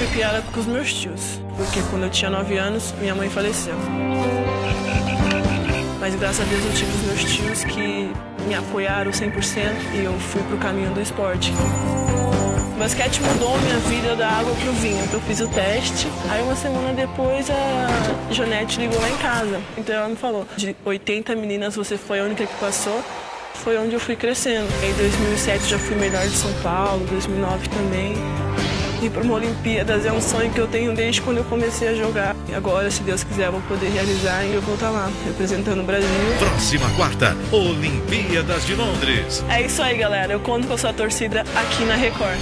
fui criada com os meus tios, porque quando eu tinha 9 anos, minha mãe faleceu. Mas graças a Deus eu tive os meus tios que me apoiaram 100% e eu fui pro caminho do esporte. O basquete mudou minha vida da água pro vinho. Eu fiz o teste, aí uma semana depois a Jonete ligou lá em casa. Então ela me falou, de 80 meninas você foi a única que passou. Foi onde eu fui crescendo. Em 2007 já fui melhor de São Paulo, 2009 também. Ir para uma Olimpíadas é um sonho que eu tenho desde quando eu comecei a jogar. E agora, se Deus quiser, eu vou poder realizar e eu vou estar lá, representando o Brasil. Próxima quarta, Olimpíadas de Londres. É isso aí, galera. Eu conto com a sua torcida aqui na Record.